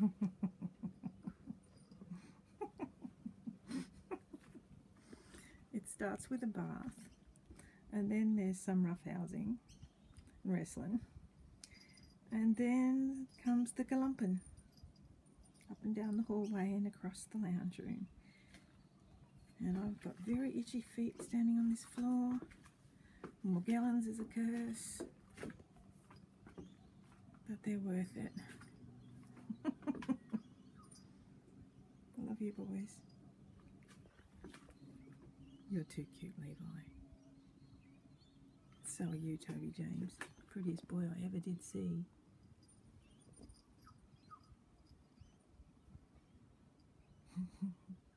it starts with a bath, and then there's some rough housing, and wrestling, and then comes the galumping up and down the hallway and across the lounge room. And I've got very itchy feet standing on this floor. Morgellons is a curse, but they're worth it. I love you boys. You're too cute, Levi. So are you, Toby James. Prettiest boy I ever did see.